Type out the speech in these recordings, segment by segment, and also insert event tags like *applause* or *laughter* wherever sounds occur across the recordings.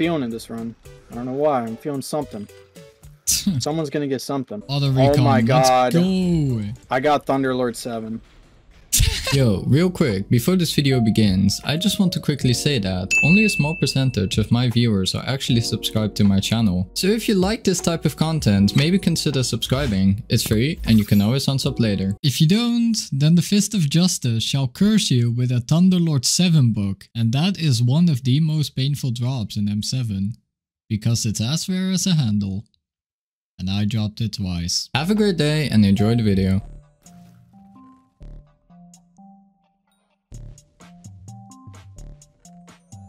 feeling this run. I don't know why. I'm feeling something. *laughs* Someone's gonna get something. Oh my god. go. I got Thunderlord 7. Yo, real quick, before this video begins, I just want to quickly say that only a small percentage of my viewers are actually subscribed to my channel. So if you like this type of content, maybe consider subscribing. It's free and you can always unsub later. If you don't, then the Fist of Justice shall curse you with a Thunderlord 7 book. And that is one of the most painful drops in M7. Because it's as rare as a handle. And I dropped it twice. Have a great day and enjoy the video.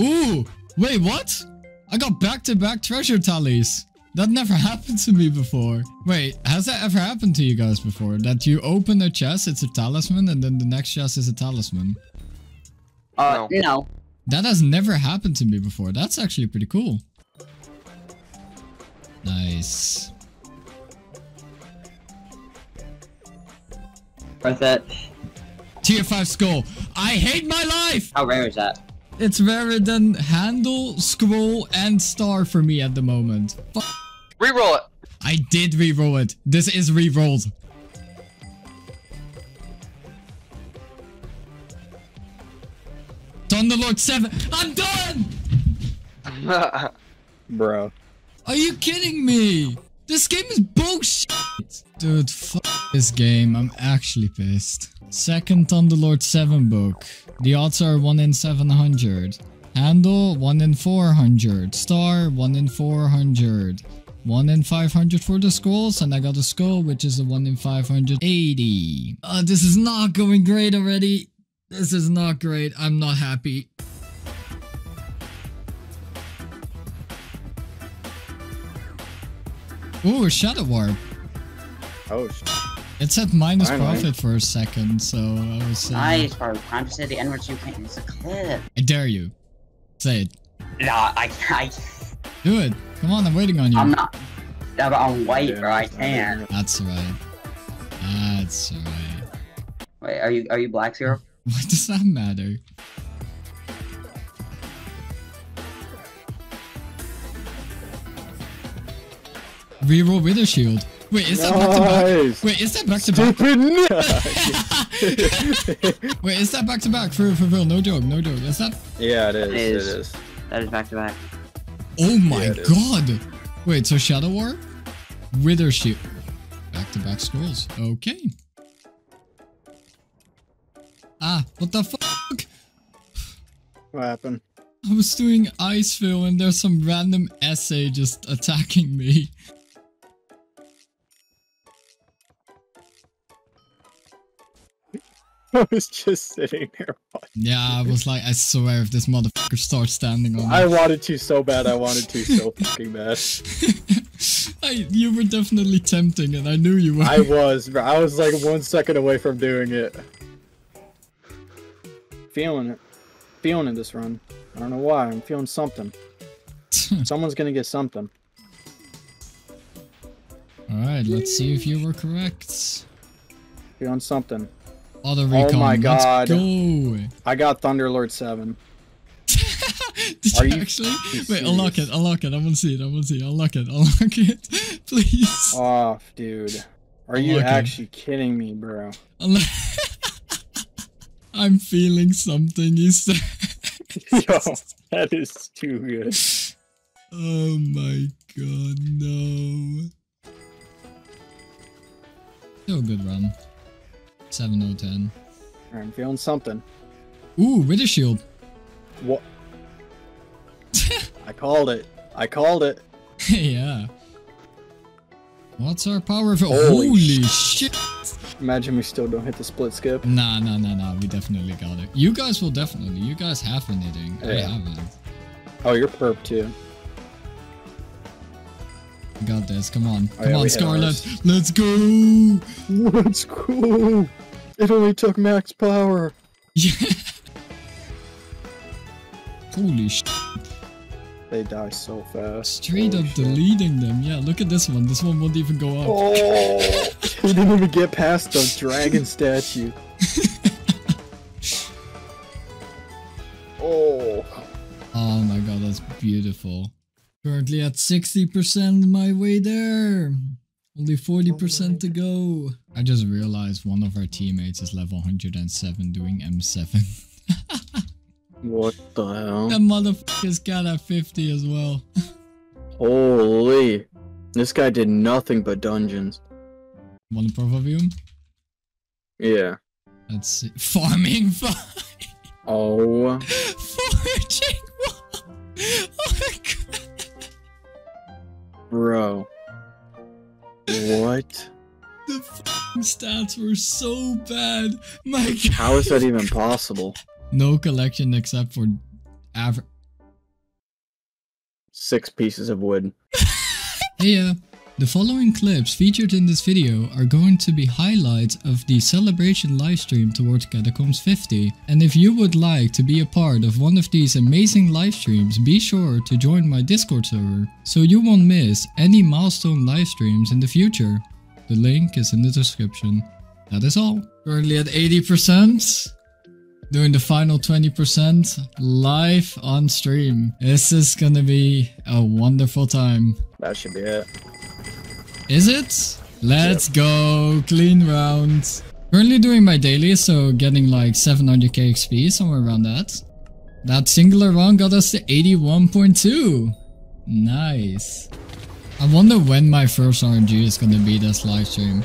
Ooh, wait, what? I got back-to-back treasure tallies. That never *laughs* happened to me before. Wait, has that ever happened to you guys before? That you open a chest, it's a talisman, and then the next chest is a talisman? Uh, No. no. That has never happened to me before. That's actually pretty cool. Nice. Worth it. Tier 5 skull. I hate my life! How rare is that? It's rarer than handle, scroll, and star for me at the moment. Reroll it. I did re-roll it. This is re-rolled. Thunderlord 7. I'm done! *laughs* Bro. Are you kidding me? This game is bullshit. Dude, fuck this game. I'm actually pissed. Second Thunderlord 7 book. The odds are 1 in 700. Handle 1 in 400. Star 1 in 400. 1 in 500 for the scrolls, and I got a skull, which is a 1 in 580. Uh, this is not going great already. This is not great. I'm not happy. Ooh, a Shadow Warp. Oh, It said minus Finally. profit for a second, so I was saying... Nice, bro. Time to say the N word you can't. It's a clip. I dare you. Say it. Nah, I, I, Do it. Come on, I'm waiting on you. I'm not. Yeah, but I'm white, Yeah, bro. I it's not can't. That's right. That's right. Wait, are you are you black zero? *laughs* What does that matter? Reroll Wither Shield. Wait, is that back to back? Nice. Wait, is that back to back? Stupid. *laughs* *laughs* Wait, is that back to back? For for real? No joke, no joke. Is that? yeah, it is. It It is. is. That is back to back. Oh my Yeah, it is. god! Wait, so Shadow Warp? Wither Shield. Back to back scrolls. Okay. Ah, what the fuck? What happened? I was doing ice fill and there's some random SA just attacking me. *laughs* I was just sitting there. Yeah, I was like, I swear if this motherfucker starts standing on me. I wanted to so bad. I wanted to so *laughs* fucking bad. *laughs* I, you were definitely tempting and I knew you were. I was. bro. I was like one second away from doing it. Feeling it. Feeling it this run. I don't know why. I'm feeling something. Someone's gonna get something. Alright, let's see if you were correct. Feeling something. Auto oh recon, my let's God. go! I got Thunderlord 7. *laughs* Did Are you you actually? fucking Wait, unlock it, unlock it, I wanna see it, I wanna see it, unlock it, *laughs* unlock it. Please. Oh, dude. Are you Unlock it. actually kidding me, bro? *laughs* I'm feeling something, you said. Yo, that is too good. Oh my god, no. Still a good run. 7 out of 10. Alright, I'm feeling something. Ooh, Wither Shield. What? *laughs* I called it. I called it. *laughs* yeah. What's our power for? Holy Holy shit! Imagine we still don't hit the split skip. Nah, nah, nah, nah. We definitely got it. You guys will definitely. You guys have been hitting. I haven't. Oh, you're perp too. We got this. Come on. Oh, Come yeah, on, Scarlet. Let's go! *laughs* Let's go. It only took max power. Yeah. *laughs* Holy shit. They die so fast. Straight Holy up shit. deleting them. Yeah, look at this one. This one won't even go up. Oh, *laughs* we didn't even get past the dragon statue. oh, Oh my god, that's beautiful. Currently at 60% my way there. Only 40% to go. I just realized one of our teammates is level 107 doing M7. *laughs* What the hell? that motherfucker's got at 50 as well. Holy. This guy did nothing but dungeons. Want a profile view? Yeah. Let's see. *laughs* Farming 5. Oh. Foraging 1. Oh my god. Bro. What? The stats were so bad. My god. How is that even possible? No collection except for average. Six pieces of wood. *laughs* Uh, the following clips featured in this video are going to be highlights of the celebration livestream towards Catacombs 50. And if you would like to be a part of one of these amazing livestreams be sure to join my Discord server so you won't miss any milestone livestreams in the future. The link is in the description. That is all. Currently at 80%. Doing the final 20% live on stream. This is gonna be a wonderful time. That should be it. Is it? Let's go. Clean round. Currently doing my daily, so getting like 700k XP, somewhere around that. That singular run got us to 81.2. Nice. I wonder when my first RNG is gonna be this live stream.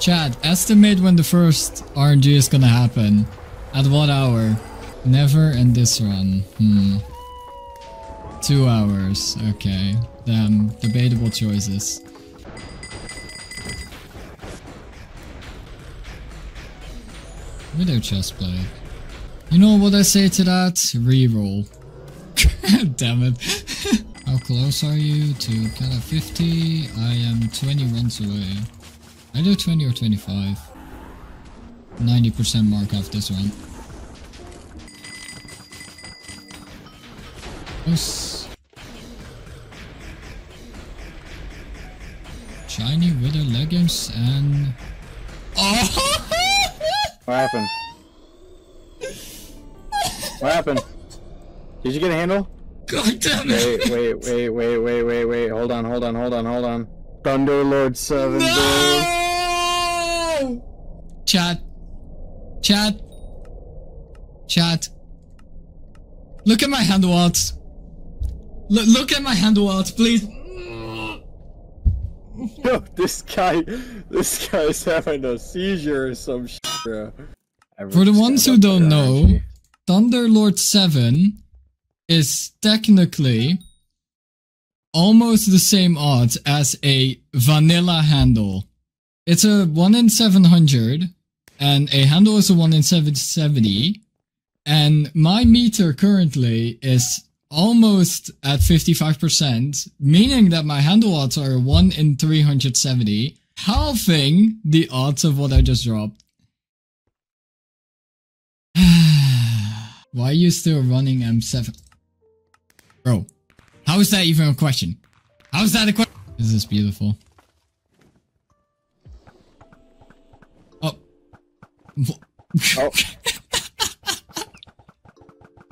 Chat, estimate when the first RNG is gonna happen. At what hour? Never in this run. Hmm. Two hours. Okay. Damn. Debatable choices. Widow chest play. You know what I say to that? Reroll. *laughs* Damn it. *laughs* How close are you to Cata 50? I am 20 runs away. Either 20 or 25. 90% mark off this one. Shiny Wither leggings and... *laughs* Oh! What happened? What happened? Did you get a handle? God damn it! Wait, wait, wait, wait, wait, wait, wait. Hold on, hold on, hold on, hold on. Thunderlord 7. No! Chat. Chat. Chat. Look at my handouts. Look, look at my handouts, please. *laughs* Yo, this guy, this guy's having a seizure or some shit, bro. For the ones who don't know, Thunderlord 7 is technically almost the same odds as a vanilla handle. It's a 1 in 700 and a handle is a 1 in 770 and my meter currently is almost at 55%, meaning that my handle odds are 1 in 370, halving the odds of what I just dropped. Why are you still running M7? Bro, how is that even a question? How is that a question? This is this beautiful. Oh. Oh. *laughs* what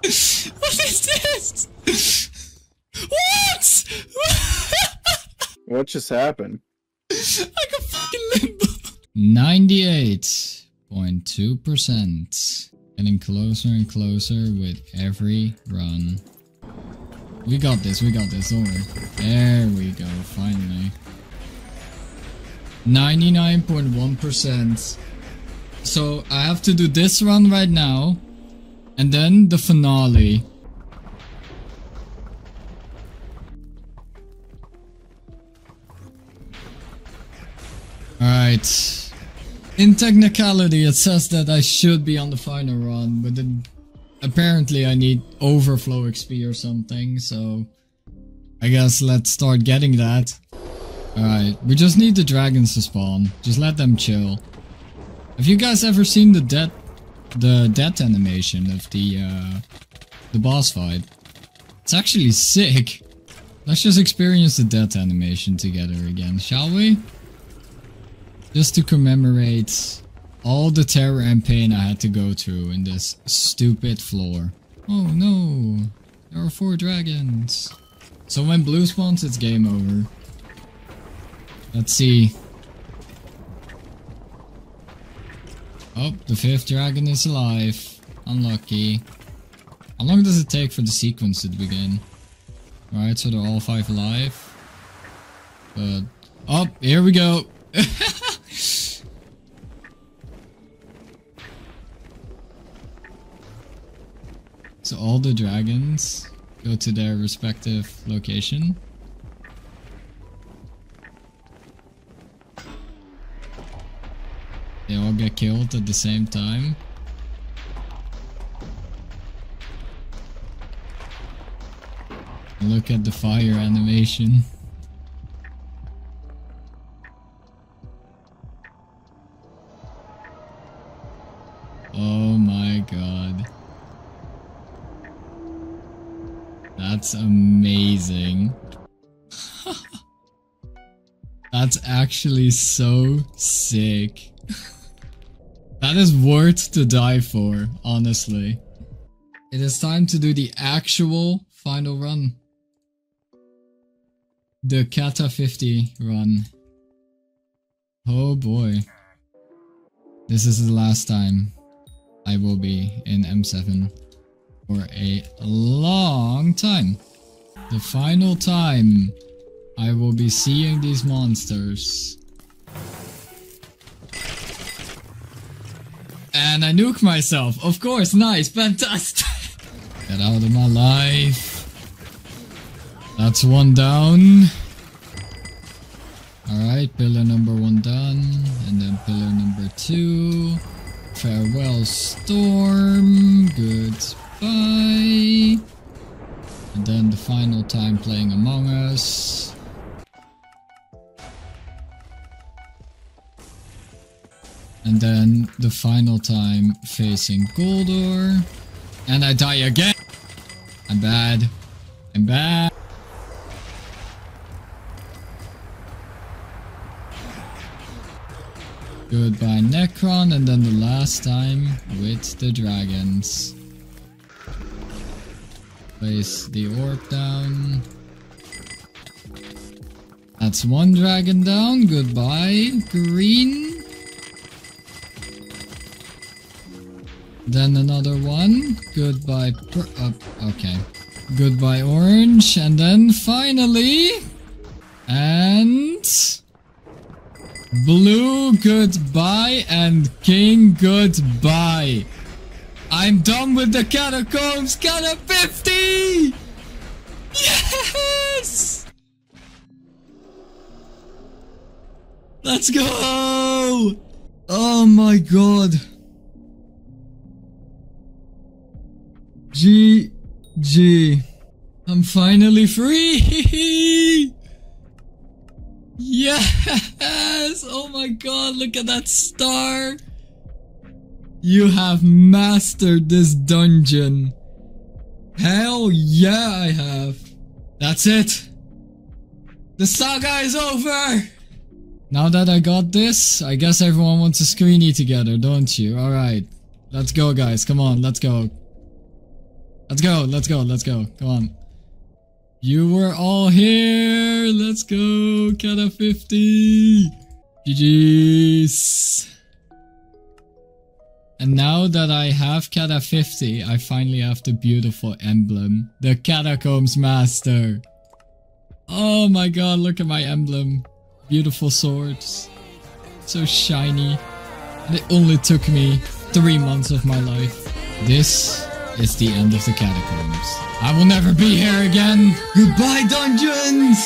is this? What? What just happened? *laughs* like a fucking limbo. 98.2%. Getting closer and closer with every run. We got this, we got this, don't worry. There we go, finally. 99.1%. So I have to do this run right now. And then the finale. Alright. In technicality, it says that I should be on the final run, but then apparently I need overflow XP or something, so I guess let's start getting that. Alright, we just need the dragons to spawn. Just let them chill. Have you guys ever seen the death the death animation of the uh the boss fight? It's actually sick. Let's just experience the death animation together again, shall we? Just to commemorate all the terror and pain I had to go through in this stupid floor. Oh no. There are four dragons. So when blue spawns, it's game over. Let's see. Oh, the fifth dragon is alive. Unlucky. How long does it take for the sequence to begin? Alright, so they're all five alive. But... Oh, here we go! *laughs* so all the dragons go to their respective location. They all get killed at the same time. Look at the fire animation. That's actually so sick. that is worth to die for, honestly. It is time to do the actual final run. The Cata 50 run. Oh boy. This is the last time I will be in M7 for a long time. The final time I will be seeing these monsters. And I nuke myself. Of course, nice, fantastic. *laughs* Get out of my life. That's one down. Alright, pillar number one done. And then pillar number two. Farewell Storm. Goodbye. And then the final time playing Among Us. And then the final time facing Goldor. And I die again. I'm bad. I'm bad. Goodbye Necron and then the last time with the dragons. Place the orb down. That's one dragon down. Goodbye, green. Then another one. Goodbye, uh, okay. Goodbye, orange. And then finally... And... Blue, goodbye. And king, goodbye. I'm done with the catacombs. Cata 50! Yes! Let's go! Oh my god. G G. I'm finally free! *laughs* yes! Oh my god, look at that star! You have mastered this dungeon. Hell yeah, I have. That's it. The saga is over! Now that I got this, I guess everyone wants a screeny together, don't you? Alright. Let's go, guys. Come on, let's go. Let's go, let's go, let's go. Come on. You were all here. Let's go. Cata 50. GG's. And now that I have Cata 50, I finally have the beautiful emblem. The Catacombs Master. Oh my god, look at my emblem. Beautiful swords. So shiny. And it only took me three months of my life. This is the end of the catacombs. I will never be here again. Goodbye, dungeons!